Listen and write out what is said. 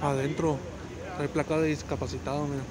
Adentro. Trae placa de discapacitado, mira.